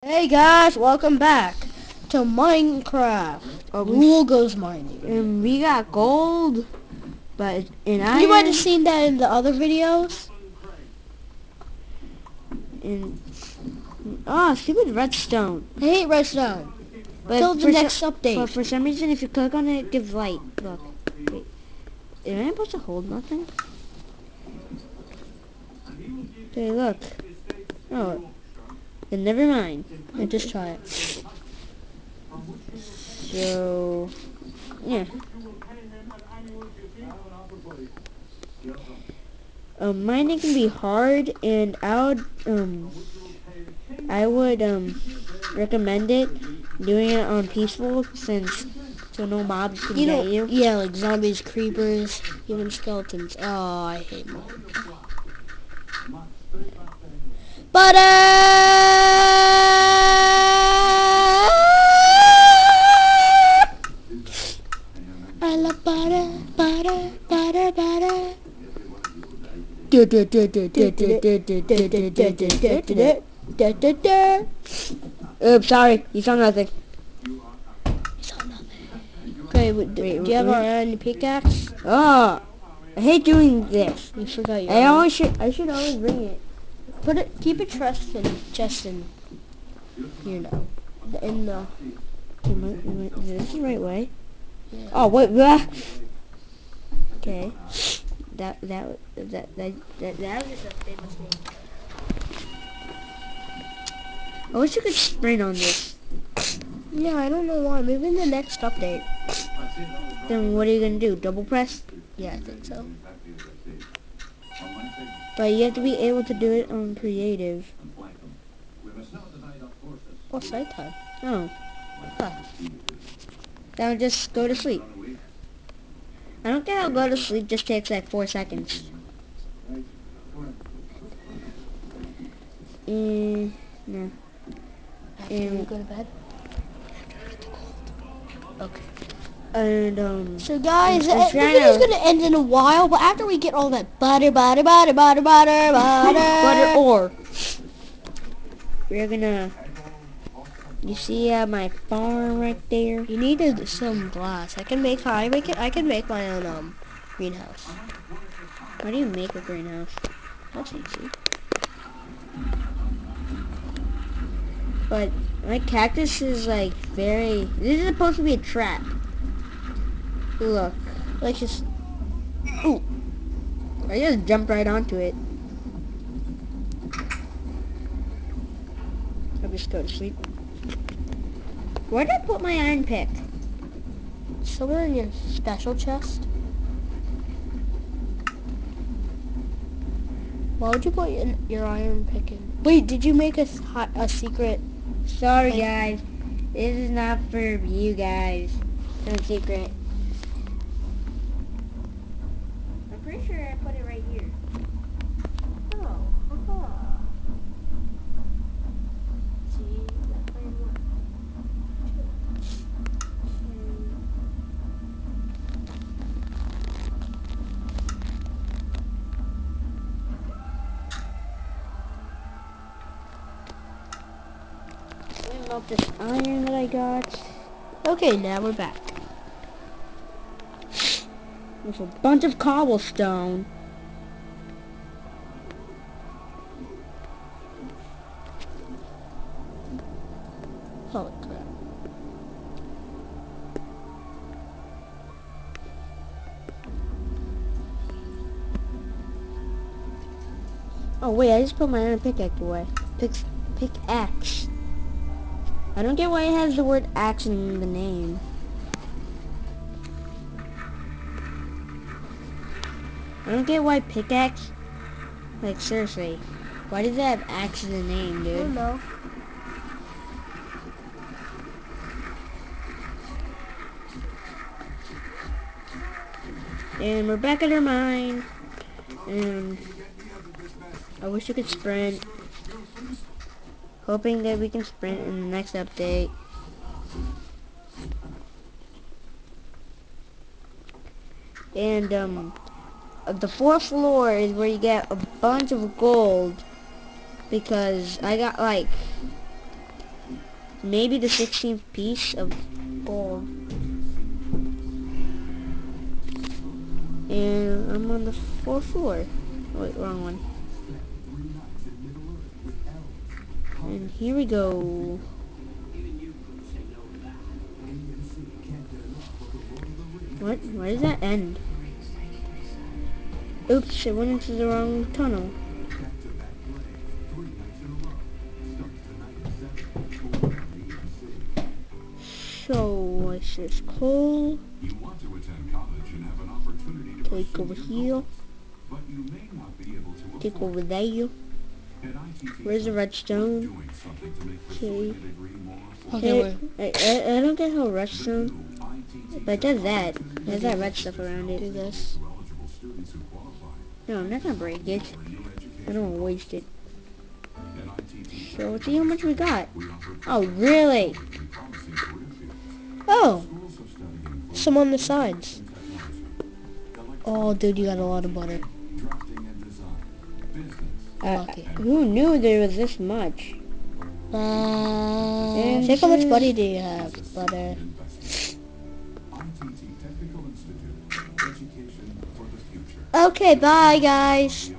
Hey guys, welcome back to Minecraft. Raul goes mining. And we got gold, but in iron. You might have seen that in the other videos. in oh ah, stupid redstone. I hate redstone. But Till the next update. But for some reason, if you click on it, it gives light. Look. Wait. Am I supposed to hold nothing? Okay, look. Oh. Then never mind. Yeah, just try it. So, yeah. Um, mining can be hard, and I would, um, I would, um, recommend it, doing it on peaceful, since, so no mobs can You get know, you. yeah, like zombies, creepers, human skeletons. Oh, I hate mine. But I love butter, butter, butter, butter. Oops, sorry. You saw nothing. You saw nothing. Okay, wait, do, wait, do you have our iron pickaxe? Oh, I hate doing this. You forgot your I always should, I should always bring it. Put it, keep it chest in, chest in, here now. The- In the, Am I- am Is this the right way? Yeah. Oh wait, blah. Okay. That that that that that, that was just a famous name. I wish you could sprint on this. yeah, I don't know why. Maybe in the next update. Then what are you gonna do? Double press? Yeah, I think so. But you have to be able to do it on creative. What's nighttime? Oh. Huh. Then just go to sleep. I don't get how go to sleep just takes like four seconds. Mm, no. After you Um, go to bed? Okay. And um So guys, the video's gonna end in a while, but after we get all that butter, butter, butter, butter, butter, butter, butter ore. We're gonna. You see uh, my farm right there? You needed some glass. I can make. I make it. I can make my own um greenhouse. How do you make a greenhouse? That's easy. But my cactus is like very. This is supposed to be a trap. Look, Like just I just jumped right onto it. I'll just go to sleep. Where did I put my iron pick? somewhere in your special chest. Why would you put your, your iron pick in? Wait, did you make a a secret? Sorry guys, this is not for you guys. It's a secret. Melt this iron that I got. Okay, now we're back. With a bunch of cobblestone. Holy crap. Oh wait, I just put my iron pickaxe away. Pick, pickaxe. I don't get why it has the word axe in the name. I don't get why pickaxe. Like seriously, why does it have axe in the name, dude? I don't know. And we're back at our mine. And I wish you could sprint. Hoping that we can sprint in the next update. And um, the fourth floor is where you get a bunch of gold because I got like maybe the 16th piece of gold. And I'm on the fourth floor. Wait, wrong one. Here we go. What? Why does that end? Oops, it went into the wrong tunnel. So, it's just coal. Take over here. Take over there. Where's the redstone? doing something to make Okay. pursuing a degree more affordable. Okay, I, I, I don't get how redstone, but it does that. There's that red stuff around Do it. this. to eligible students who qualify No, I'm not gonna break it. for a new I don't wanna waste it. So let's see how much we got. Oh, really? and promising career fields. Oh, Schools of study include some on the sides. Oh, dude, you got a lot of butter. Uh, Okay. who knew there was this much? Uh, And check how much just- butter do you have? Butter. investment. Technical Institute, education for the future. Okay, bye, guys.